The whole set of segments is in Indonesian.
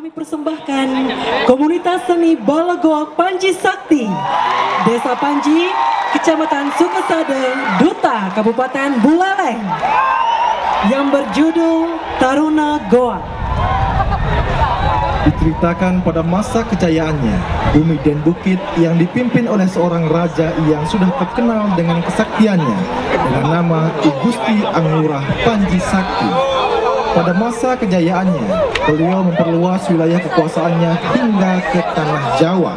kami persembahkan komunitas seni Balagoa Panji Sakti, Desa Panji, Kecamatan Sukasade, Duta, Kabupaten Buleleng, yang berjudul Taruna Goa. Diceritakan pada masa kejayaannya, bumi dan bukit yang dipimpin oleh seorang raja yang sudah terkenal dengan kesaktiannya dengan nama I Gusti Angurah Panji Sakti. Pada masa kejayaannya, beliau memperluas wilayah kekuasaannya hingga ke tanah Jawa.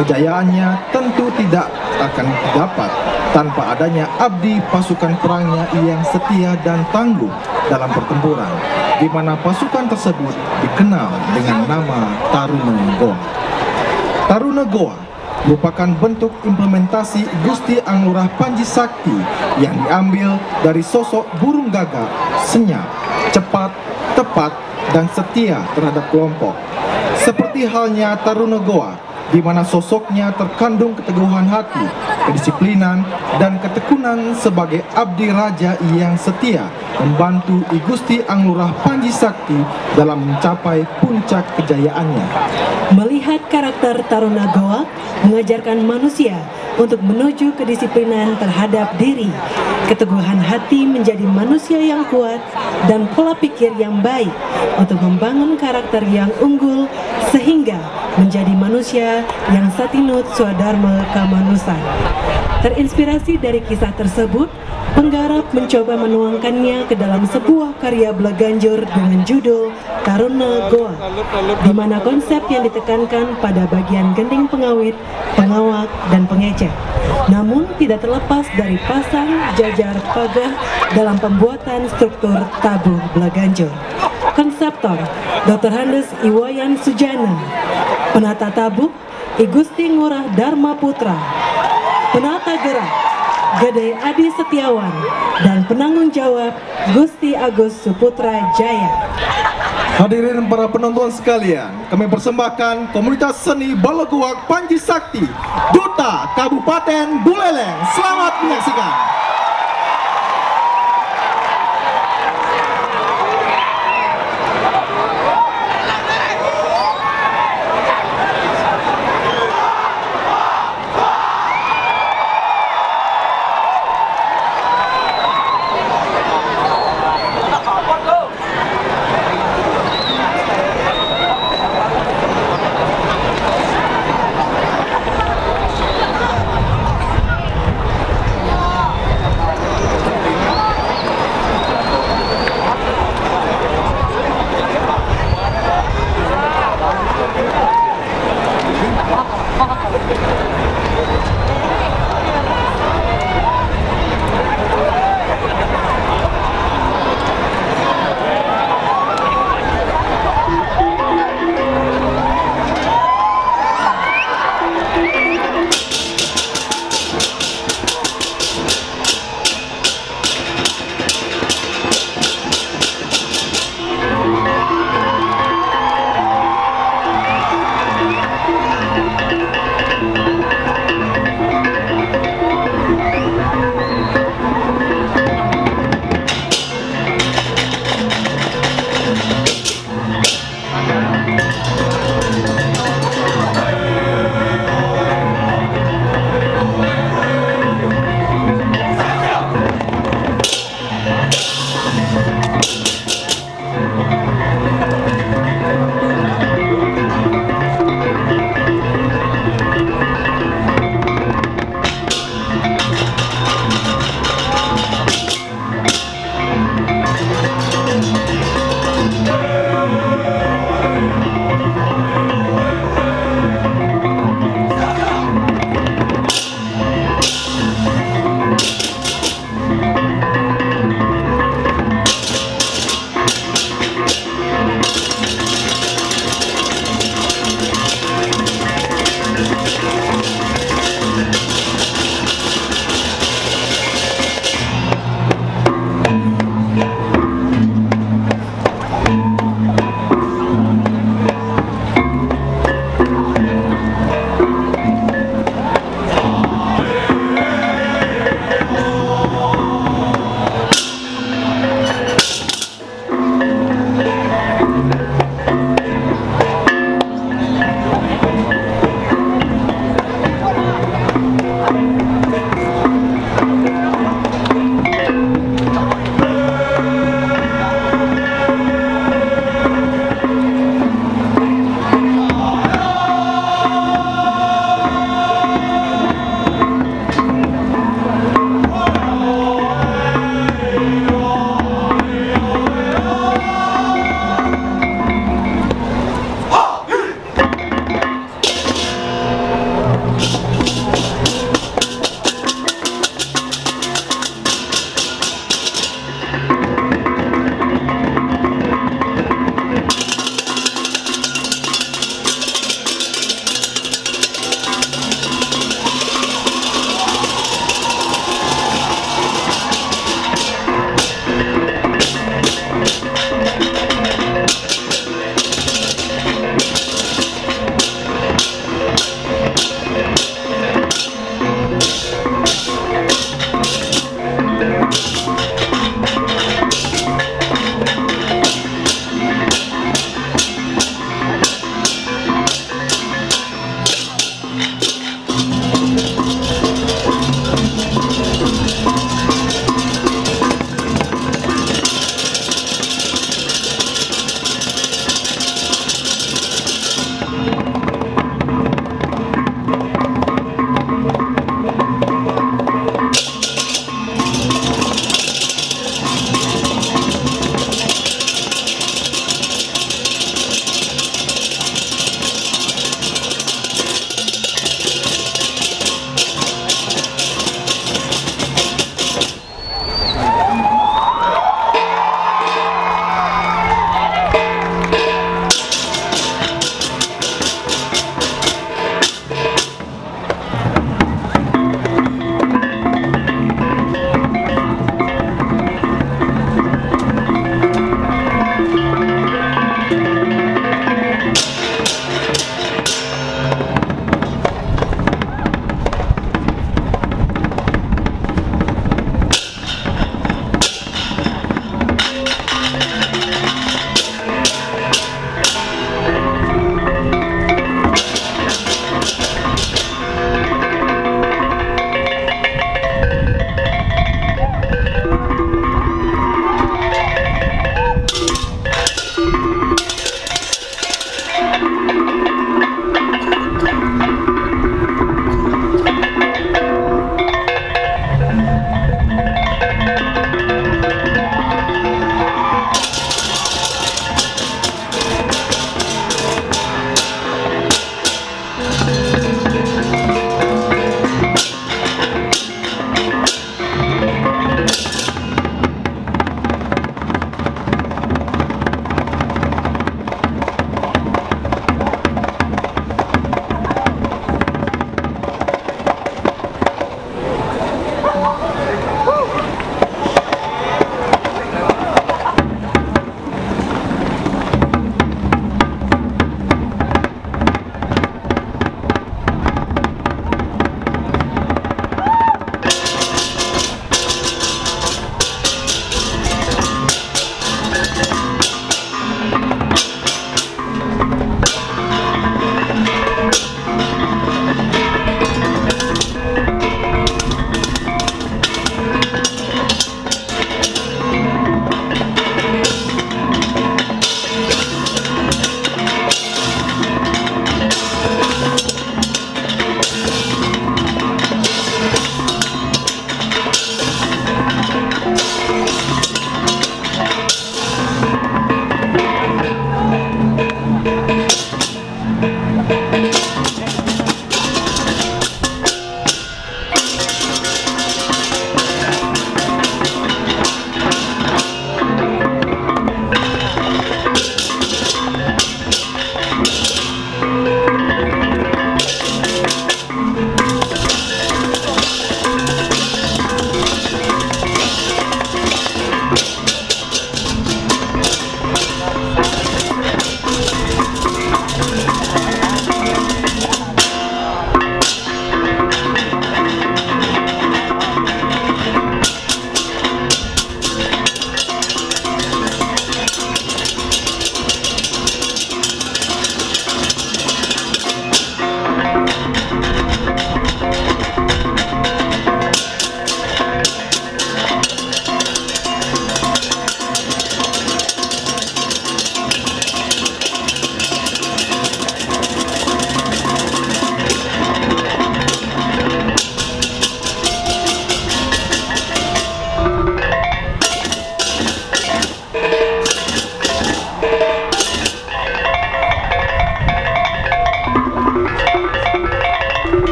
Kejayaannya tentu tidak akan dapat tanpa adanya abdi pasukan perangnya yang setia dan tangguh dalam pertempuran, di mana pasukan tersebut dikenal dengan nama Taruna Goa. Taruna Goa merupakan bentuk implementasi Gusti Angurah Panji Sakti yang diambil dari sosok burung gagak, senyap, cepat, tepat, dan setia terhadap kelompok. Seperti halnya Taruna Goa, di mana sosoknya terkandung keteguhan hati, kedisiplinan, dan ketekunan sebagai abdi raja yang setia membantu I Gusti Anglurah Panji Sakti dalam mencapai puncak kejayaannya. Melihat karakter Taruna Goa mengajarkan manusia untuk menuju kedisiplinan terhadap diri, keteguhan hati menjadi manusia yang kuat, dan pola pikir yang baik untuk membangun karakter yang unggul sehingga menjadi manusia yang satinut swadharma kamanusan. Terinspirasi dari kisah tersebut, penggarap mencoba menuangkannya ke dalam sebuah karya Belaganjur dengan judul Taruna Goa, di mana konsep yang ditekankan pada bagian gending pengawit, pengawak, dan pengecek. Namun tidak terlepas dari pasang jajar pagah dalam pembuatan struktur tabung Belaganjur. Konseptor Dr. Handes Iwayan Sujana, penata tabuk I Gusti Ngurah Dharma Putra, penata gerak Gede Adi Setiawan, dan penanggung jawab Gusti Agus Suputra Jaya. Hadirin para penonton sekalian, kami persembahkan komunitas seni Baloguak Panji Sakti, Duta Kabupaten Buleleng. Selamat menyaksikan.